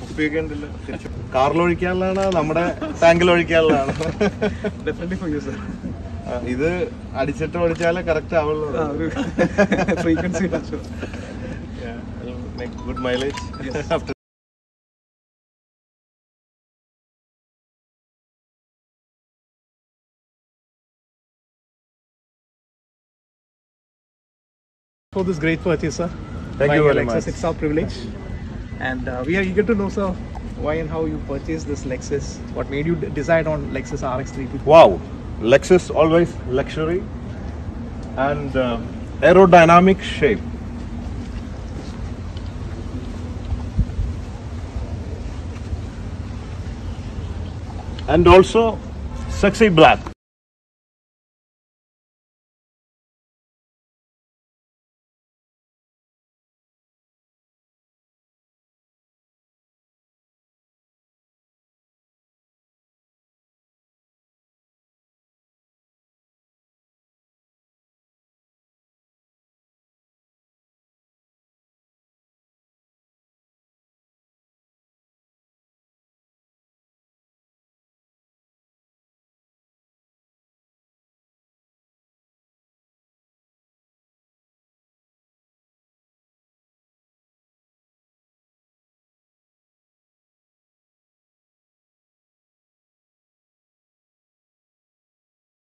കുപ്പിയൊക്കെ ഉണ്ടല്ലോ തിരിച്ചു. കാറിൽ ഒഴിക്കാനുള്ളതാണ് നമ്മുടെ ടാങ്കിൽ ഒഴിക്കാനുള്ളതാണ് ഇത് അടിച്ചിട്ട് ഒഴിച്ചാലേ കറക്റ്റ് ആവുള്ളൂ. Frequency good mileage for this great purchase, sir. Thank you Buying a very Lexus, much. It's our privilege. And uh, we are eager to know, sir, why and how you purchased this Lexus. What made you decide on Lexus RX 350? Wow, Lexus always luxury and uh, aerodynamic shape. And also sexy black.